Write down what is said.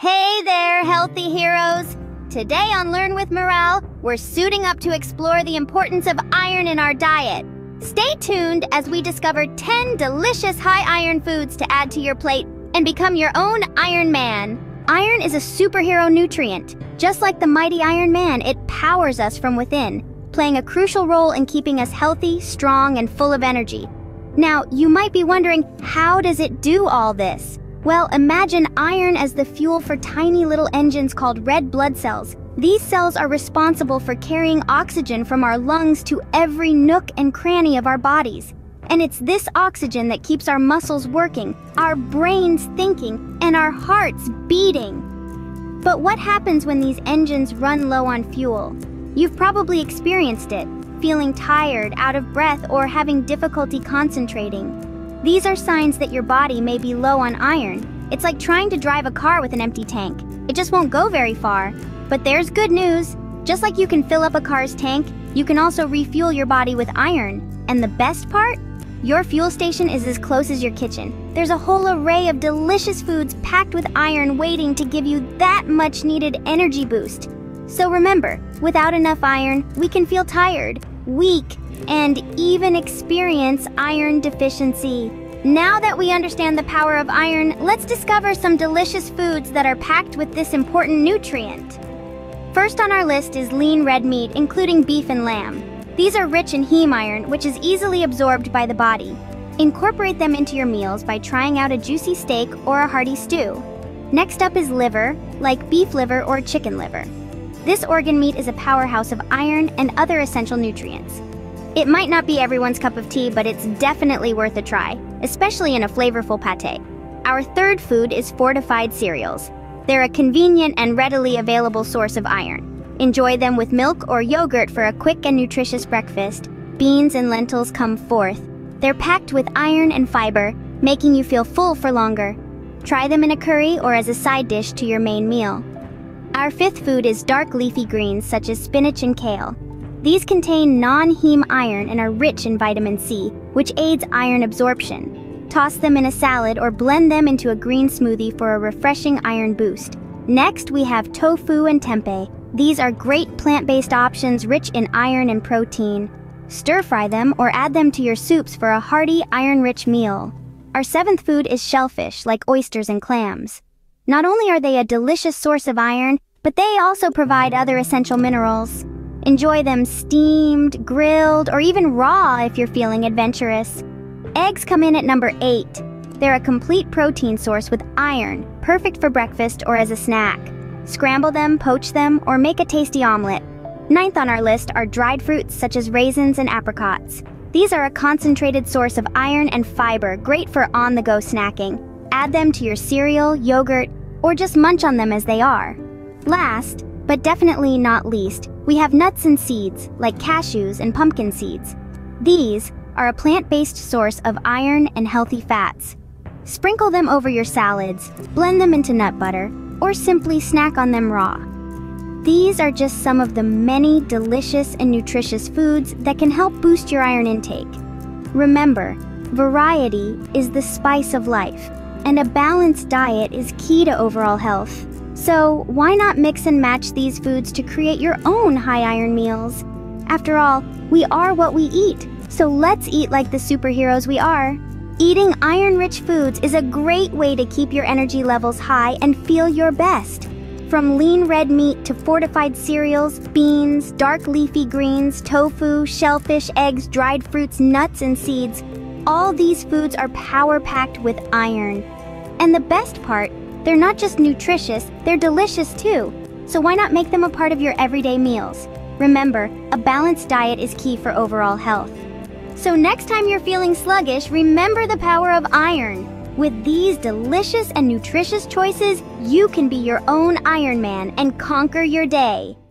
Hey there, healthy heroes! Today on Learn with Miral, we're suiting up to explore the importance of iron in our diet. Stay tuned as we discover 10 delicious high iron foods to add to your plate and become your own Iron Man. Iron is a superhero nutrient. Just like the mighty Iron Man, it powers us from within, playing a crucial role in keeping us healthy, strong, and full of energy. Now, you might be wondering, how does it do all this? Well, imagine iron as the fuel for tiny little engines called red blood cells. These cells are responsible for carrying oxygen from our lungs to every nook and cranny of our bodies. And it's this oxygen that keeps our muscles working, our brains thinking, and our hearts beating. But what happens when these engines run low on fuel? You've probably experienced it, feeling tired, out of breath, or having difficulty concentrating. These are signs that your body may be low on iron. It's like trying to drive a car with an empty tank. It just won't go very far. But there's good news. Just like you can fill up a car's tank, you can also refuel your body with iron. And the best part? Your fuel station is as close as your kitchen. There's a whole array of delicious foods packed with iron waiting to give you that much needed energy boost. So remember, without enough iron, we can feel tired, weak, and even experience iron deficiency. Now that we understand the power of iron, let's discover some delicious foods that are packed with this important nutrient. First on our list is lean red meat, including beef and lamb. These are rich in heme iron, which is easily absorbed by the body. Incorporate them into your meals by trying out a juicy steak or a hearty stew. Next up is liver, like beef liver or chicken liver. This organ meat is a powerhouse of iron and other essential nutrients. It might not be everyone's cup of tea, but it's definitely worth a try, especially in a flavorful pate. Our third food is fortified cereals. They're a convenient and readily available source of iron. Enjoy them with milk or yogurt for a quick and nutritious breakfast. Beans and lentils come forth. They're packed with iron and fiber, making you feel full for longer. Try them in a curry or as a side dish to your main meal. Our fifth food is dark leafy greens such as spinach and kale. These contain non-heme iron and are rich in vitamin C, which aids iron absorption. Toss them in a salad or blend them into a green smoothie for a refreshing iron boost. Next, we have tofu and tempeh. These are great plant-based options rich in iron and protein. Stir-fry them or add them to your soups for a hearty, iron-rich meal. Our seventh food is shellfish, like oysters and clams. Not only are they a delicious source of iron, but they also provide other essential minerals. Enjoy them steamed, grilled, or even raw if you're feeling adventurous. Eggs come in at number 8. They're a complete protein source with iron, perfect for breakfast or as a snack. Scramble them, poach them, or make a tasty omelet. Ninth on our list are dried fruits such as raisins and apricots. These are a concentrated source of iron and fiber, great for on-the-go snacking. Add them to your cereal, yogurt, or just munch on them as they are. Last, but definitely not least, we have nuts and seeds, like cashews and pumpkin seeds. These are a plant-based source of iron and healthy fats. Sprinkle them over your salads, blend them into nut butter, or simply snack on them raw. These are just some of the many delicious and nutritious foods that can help boost your iron intake. Remember, variety is the spice of life, and a balanced diet is key to overall health. So, why not mix and match these foods to create your own high iron meals? After all, we are what we eat, so let's eat like the superheroes we are. Eating iron rich foods is a great way to keep your energy levels high and feel your best. From lean red meat to fortified cereals, beans, dark leafy greens, tofu, shellfish, eggs, dried fruits, nuts, and seeds, all these foods are power packed with iron. And the best part, they're not just nutritious, they're delicious too. So why not make them a part of your everyday meals? Remember, a balanced diet is key for overall health. So next time you're feeling sluggish, remember the power of iron. With these delicious and nutritious choices, you can be your own Iron Man and conquer your day.